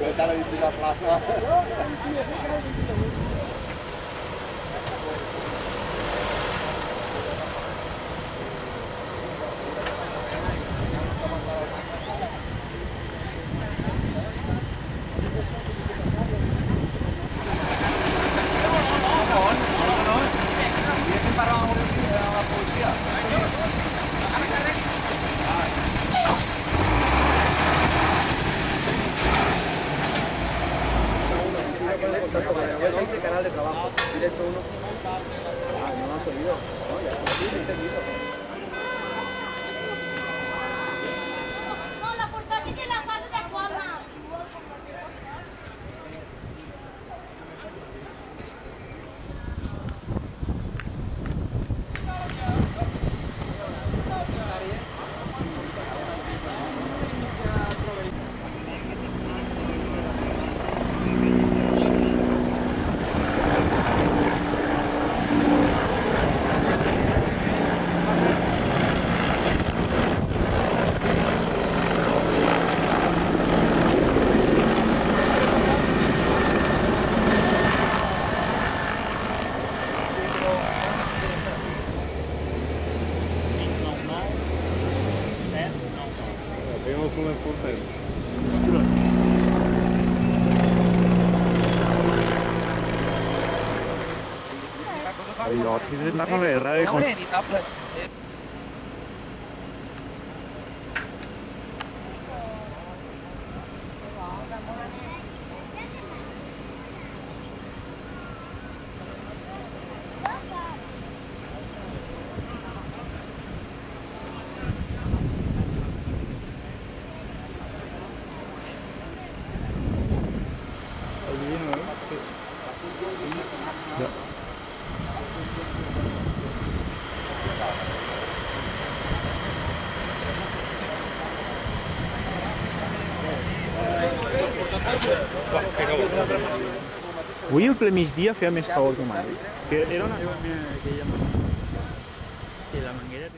Biasa lagi bila plaza. Este canal de trabajo, directo uno. Ah, no lo has oído. No, ya, sí, entendido. Solo il portello. Gli occhi della guerra e Avui el ple migdia feia més calor que mai. Que era una... Que la manguera...